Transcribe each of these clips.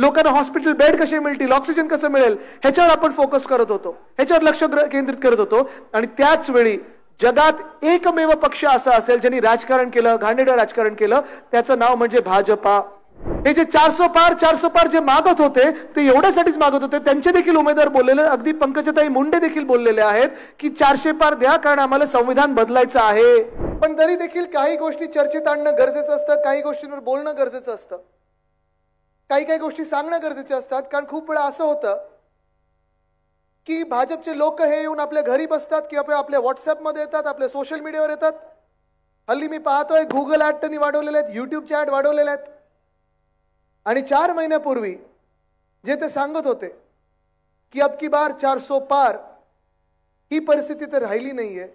लोकांना hospital bed कसे मिळतील ऑक्सिजन कसं मिळेल ह्याच्यावर आपण फोकस करत होतो. ह्याच्यावर लक्ष केंद्रित करत होतो. आणि त्याच वेळी जगात एकमेव पक्ष असा असेल ज्यांनी राजकारण केलं घाणेडं राजकारण केलं त्याचं नाव म्हणजे भाजपा. हे जे चारसो पार चारसो पार जे मागत होते ते एवढ्यासाठीच मागत होते. त्यांचे देखील उमेदवार बोललेले अगदी पंकजताई मुंडे देखील बोललेले आहेत की चारशे पार द्या कारण आम्हाला संविधान बदलायचं आहे. पण तरी देखील काही गोष्टी चर्चेत आणणं गरजेचं असतं काही गोष्टींवर बोलणं गरजेचं असतं. काही काही गोष्टी सांगणं गरजेचे असतात. कारण खूप वेळा असं होतं की भाजपचे लोक हे येऊन आपल्या घरी बसतात किंवा आपल्या व्हॉट्सअपमध्ये येतात आपल्या सोशल मीडियावर येतात. हल्ली मी पाहतोय गुगल ऍड त्यांनी वाढवलेले आहेत युट्यूबचे ॲड वाढवलेले आहेत. आणि चार महिन्यापूर्वी जे ते सांगत होते की अब की बार सो पार ही परिस्थिती तर राहिली नाहीये.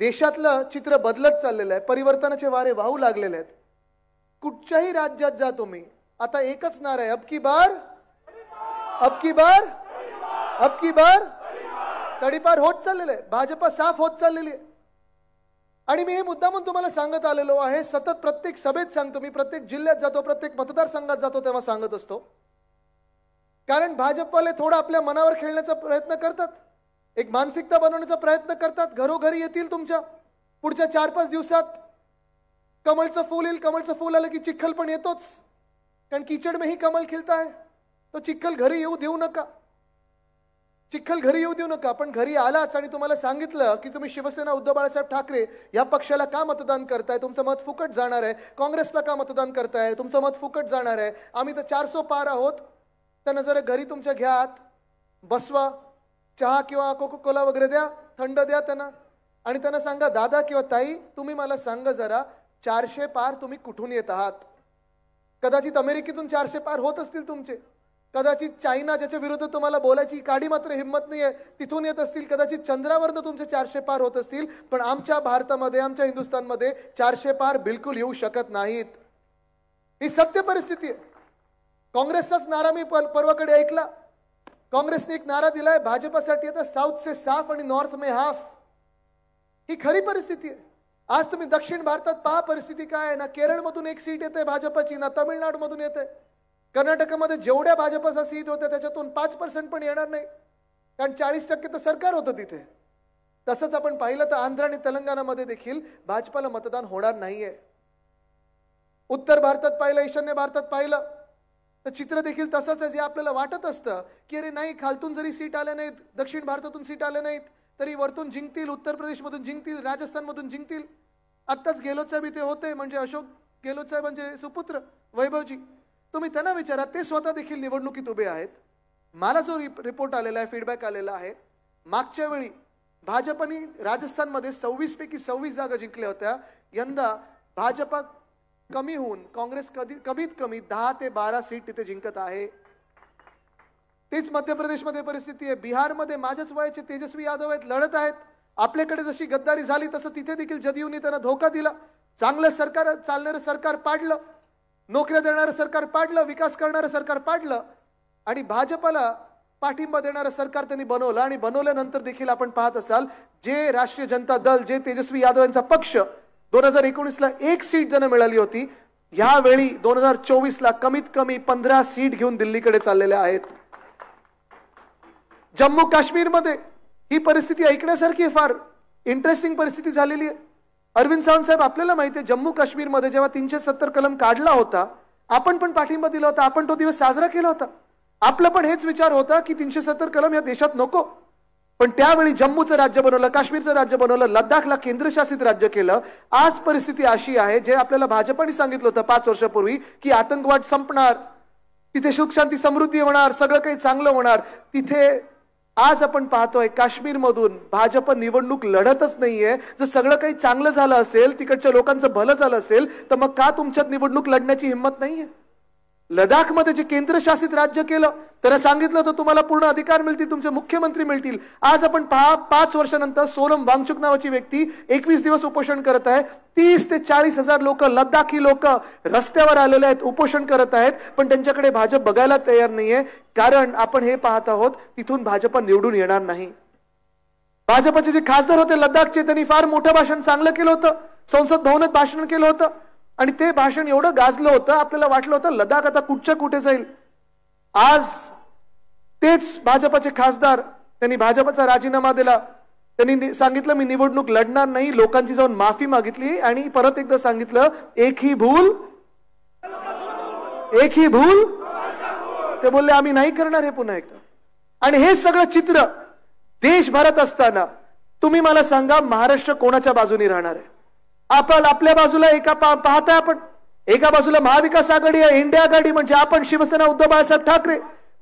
देशातलं चित्र बदलत चाललेलं आहे परिवर्तनाचे वारे वाहू लागलेले आहेत. कुठच्याही राज्यात जा तुम्ही आता एकच नार आहे. अबकी बार? अबकी बार? अबकी बार? तडीपार होत चाललेलं आहे. भाजपा साफ होत चाललेली आहे. आणि मी हे मुद्दा म्हणून तुम्हाला सांगत आलेलो आहे. सतत प्रत्येक सभेत सांगतो मी. प्रत्येक जिल्ह्यात जातो प्रत्येक मतदारसंघात जातो तेव्हा सांगत असतो. कारण भाजपवाले थोडं आपल्या मनावर खेळण्याचा प्रयत्न करतात. एक मानसिकता बनवण्याचा प्रयत्न करतात. घरोघरी येतील तुमच्या. पुढच्या चार पाच दिवसात कमळचं फूल येईल. कमळचं फूल आलं की चिखल पण येतोच. कारण किचड में ही कमल खिलता है। तो चिखल घरी येऊ देऊ नका। चिखल घरी येऊ देऊ नका पण घरी आलाच आणि तुम्हाला सांगितलं की तुम्ही शिवसेना उद्धव बाळासाहेब ठाकरे या पक्षाला का मतदान करताय? तुमचं मत फुकट जाणार आहे. काँग्रेसला का मतदान करताय? तुमचं मत फुकट जाणार आहे. आम्ही तर चारसो पार आहोत. त्यांना जरा घरी तुमच्या घ्यात. बसवा. चहा किंवा कोको कोला वगैरे द्या. थंड द्या त्यांना. आणि त्यांना सांगा दादा किंवा ताई तुम्ही मला सांगा जरा चारशे पार तुम्ही कुठून येत आहात? कदाचित अमेरिकेतून चारशे पार होत असतील तुमचे. कदाचित चायना ज्याच्या विरुद्ध तुम्हाला बोलायची काडी मात्र हिंमत नाही आहे तिथून येत असतील. कदाचित चंद्रावरनं तुमचे चारशे पार होत असतील पण आमच्या भारतामध्ये आमच्या हिंदुस्थानमध्ये चारशे पार बिलकुल येऊ शकत नाहीत. ही सत्य परिस्थिती आहे. काँग्रेसचाच नारा मी पर्वाकडे ऐकला. काँग्रेसने एक नारा दिलाय भाजपासाठी आता साऊथ से साफ आणि नॉर्थ मे हाफ. ही खरी परिस्थिती आहे. आज तुम्ही दक्षिण भारतात पहा परिस्थिती काय आहे. ना केरळमधून एक सीट येते भाजपची ना तामिळनाडूमधून येते. कर्नाटकामध्ये जेवढ्या भाजपचा सीट होत्या त्याच्यातून पाच पर्सेंट पण येणार नाही. कारण चाळीस टक्के तर सरकार होतं तिथे. तसंच आपण पाहिलं तर आंध्र आणि तेलंगणामध्ये देखील भाजपाला मतदान होणार नाहीये. उत्तर भारतात पाहिलं ईशान्य भारतात पाहिलं तर चित्र देखील तसंच आहे. जे आपल्याला वाटत असतं की अरे नाही खालतून जरी सीट आल्या नाहीत दक्षिण भारतातून सीट आल्या नाहीत तरी वरतून जिंकतील उत्तर प्रदेशमधून जिंकतील राजस्थानमधून जिंकतील. आत्ताच गेलोत साहेब इथे होते म्हणजे अशोक गेलोत साहेब म्हणजे सुपुत्र वैभवजी. तुम्ही त्यांना विचारा ते स्वतः देखील निवडणुकीत उभे आहेत. मला जो रिपोर्ट आलेला आहे फीडबॅक आलेला आहे मागच्या वेळी भाजपने राजस्थानमध्ये सव्वीस पैकी सव्वीस जागा जिंकल्या होत्या. यंदा भाजपा कमी होऊन काँग्रेस कधी कमीत कमी दहा ते बारा सीट तिथे जिंकत आहे. तीच मध्य प्रदेशमध्ये परिस्थिती आहे. बिहारमध्ये माझ्याच वयाचे तेजस्वी यादव आहेत लढत आहेत. आपल्याकडे जशी गद्दारी झाली तसं तिथे देखील जदयूने त्यांना धोका दिला. चांगलं सरकार चालणारं सरकार पाडलं. नोकऱ्या देणारं सरकार पाडलं विकास करणारं सरकार पाडलं. आणि भाजपाला पाठिंबा देणारं सरकार त्यांनी बनवलं. आणि बनवल्यानंतर देखील आपण पाहत असाल जे राष्ट्रीय जनता दल जे तेजस्वी यादव यांचा पक्ष दोन हजार एकोणीसला एक सीट त्यांना मिळाली होती. यावेळी दोन हजार चोवीसला कमीत कमी पंधरा सीट घेऊन दिल्लीकडे चाललेल्या आहेत. जम्मू काश्मीरमध्ये ही परिस्थिती ऐकण्यासारखी फार इंटरेस्टिंग परिस्थिती झालेली आहे. अरविंद सावंत साहेब आपल्याला माहिती आहे जम्मू काश्मीरमध्ये जेव्हा तीनशे सत्तर कलम काढला होता आपण पण पाठिंबा दिला होता आपण तो दिवस साजरा केला होता. आपला पण हेच विचार होता की तीनशे सत्तर कलम या देशात नको. पण त्यावेळी जम्मूचं राज्य बनवलं काश्मीरचं राज्य बनवलं लद्दाखला केंद्रशासित राज्य केलं आज परिस्थिती अशी आहे जे आपल्याला भाजपाने सांगितलं होतं पाच वर्षापूर्वी की आतंकवाद संपणार तिथे सुख शांती समृद्धी होणार सगळं काही चांगलं होणार तिथे आज आपण पाहतोय काश्मीरमधून भाजप निवडणूक लढतच नाहीये. जर सगळं काही चांगलं झालं असेल तिकडच्या लोकांचं भलं झालं असेल तर मग का तुमच्यात निवडणूक लढण्याची हिंमत नाहीये? लडाखमध्ये जे केंद्रशासित राज्य केलं त्याला सांगितलं तर तुम्हाला पूर्ण अधिकार मिळतील तुमचे मुख्यमंत्री मिळतील. आज आपण पहा पाच वर्षानंतर सोलम वांगचुक नावाची व्यक्ती एकवीस दिवस उपोषण करत आहे. तीस ते चाळीस हजार लोक लद्दाखी लोक रस्त्यावर आलेले आहेत उपोषण करत आहेत. पण त्यांच्याकडे भाजप बघायला तयार नाहीये कारण आपण हे पाहत आहोत तिथून भाजप निवडून येणार नाही. भाजपचे जे खासदार होते लद्दाखचे त्यांनी फार मोठं भाषण चांगलं केलं होतं. संसद भवनात भाषण केलं होतं. आणि ते भाषण एवढं गाजलं होतं आपल्याला वाटलं होतं लडाख आता कुठच्या कुठे जाईल. आज तेच भाजपाचे खासदार त्यांनी भाजपचा राजीनामा दिला. त्यांनी सांगितलं मी निवडणूक लढणार नाही लोकांची जाऊन माफी मागितली आणि परत एकदा सांगितलं एक ही भूल एक ही भूल. ते बोलले आम्ही नाही करणार हे पुन्हा एकदा. आणि हे सगळं चित्र देशभरात असताना तुम्ही मला सांगा महाराष्ट्र कोणाच्या बाजूनी राहणार आहे? आपण आपल्या बाजूला एका पा- पाहताय आपण. एका बाजूला महाविकास आघाडी आहे इंडिया आघाडी म्हणजे आपण शिवसेना उद्धव बाळासाहेब ठाकरे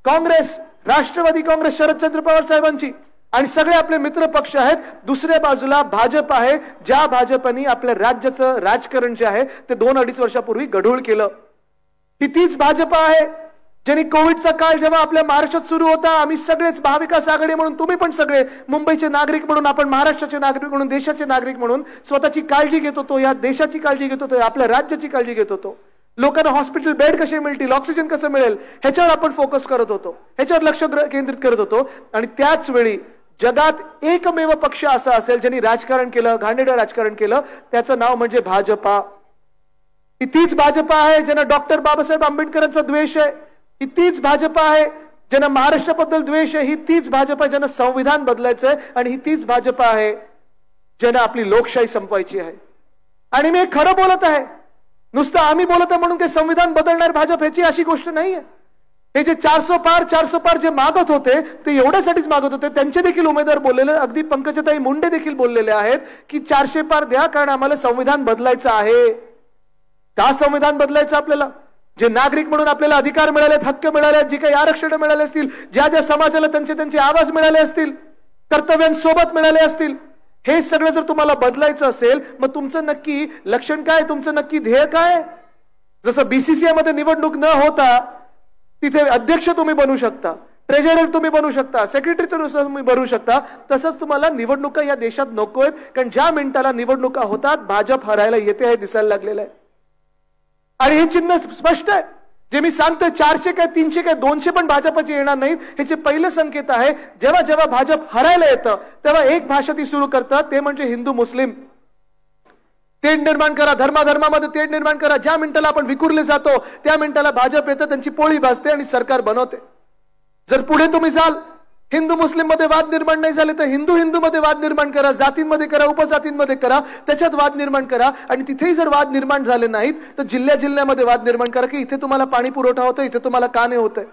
काँग्रेस राष्ट्रवादी काँग्रेस शरदचंद्र पवार साहेबांची आणि सगळे आपले मित्र पक्ष आहेत. दुसऱ्या बाजूला भाजप आहे ज्या भाजपनी आपल्या राज्याचं राजकारण जे आहे ते दोन अडीच वर्षापूर्वी गढूळ केलं. ही तीच भाजप आहे. ज्यांनी कोविडचा काळ जेव्हा आपल्या महाराष्ट्रात सुरू होता आम्ही सगळेच महाविकास आघाडी म्हणून तुम्ही पण सगळे मुंबईचे नागरिक म्हणून आपण महाराष्ट्राचे नागरिक म्हणून देशाचे नागरिक म्हणून स्वतःची काळजी घेत होतो या देशाची काळजी घेत होतो आपल्या राज्याची काळजी घेत होतो. लोकांना हॉस्पिटल बेड कसे मिळतील ऑक्सिजन कसं मिळेल ह्याच्यावर आपण फोकस करत होतो. ह्याच्यावर लक्ष केंद्रित करत होतो. आणि त्याच वेळी जगात एकमेव पक्ष असा असेल ज्यांनी राजकारण केलं घाणेडं राजकारण केलं त्याचं नाव म्हणजे भाजपा. तीच भाजपा आहे ज्यांना डॉक्टर बाबासाहेब आंबेडकरांचा द्वेष आहे. ही तीच भाजपा आहे ज्यांना महाराष्ट्राबद्दल द्वेष आहे ही तीच भाजपा आहे ज्यांना संविधान बदलायचं आहे आणि ही तीच भाजपा आहे ज्यांना आपली लोकशाही संपवायची आहे. आणि मी खरं बोलत आहे नुसतं आम्ही बोलत आहे म्हणून ते संविधान बदलणार भाजप ह्याची अशी गोष्ट नाहीये हे जे चारसो पार चारसो पार जे मागत होते ते एवढ्यासाठीच मागत होते त्यांचे देखील उमेदवार बोललेले अगदी पंकजताई मुंडे देखील बोललेले आहेत की चारशे पार द्या कारण आम्हाला संविधान बदलायचं आहे. का संविधान बदलायचं आपल्याला? जे नागरिक म्हणून आपल्याला अधिकार मिळालेत हक्क मिळाले जी काही आरक्षण मिळाले असतील ज्या ज्या समाजाला त्यांचे त्यांचे आवाज मिळाले असतील कर्तव्यांसोबत मिळाले असतील हे सगळं जर तुम्हाला बदलायचं असेल मग तुमचं नक्की लक्षण काय? तुमचं नक्की ध्येय काय? जसं बीसीसीआयमध्ये निवडणूक न होता तिथे अध्यक्ष तुम्ही बनू शकता ट्रेझरर तुम्ही बनू शकता सेक्रेटरी तुम्ही बनू शकता तसंच तुम्हाला निवडणुका या देशात नको आहेत कारण ज्या मिनिटाला निवडणुका होतात भाजप हरायला येते हे दिसायला लागलेलं आहे. आणि हे चिन्ह स्पष्ट आहे. जे मी सांगतोय चारशे काय तीनशे काय दोनशे पण भाजपचे येणार नाहीत. ह्याचे पहिलं संकेत आहे जेव्हा जेव्हा भाजप हरायला येतं तेव्हा एक भाषा ती सुरू करतात ते म्हणजे हिंदू मुस्लिम. तेढ निर्माण करा धर्माधर्मामध्ये तेढ निर्माण करा. ज्या मिनिटाला आपण विखुरले जातो त्या मिनिटाला भाजप येतं त्यांची पोळी भाजते आणि सरकार बनवते. जर पुढे तुम्ही जाल हिंदू मुस्लिममध्ये वाद निर्माण नाही झाले तर हिंदू हिंदू मध्ये वाद निर्माण करा जातींमध्ये करा उपजातींमध्ये करा त्याच्यात वाद निर्माण करा. आणि तिथेही जर वाद निर्माण झाले नाहीत तर जिल्ह्या जिल्ह्यामध्ये वाद निर्माण करा की इथे तुम्हाला पाणी पुरवठा होतोय इथे तुम्हाला का नाही होतंय?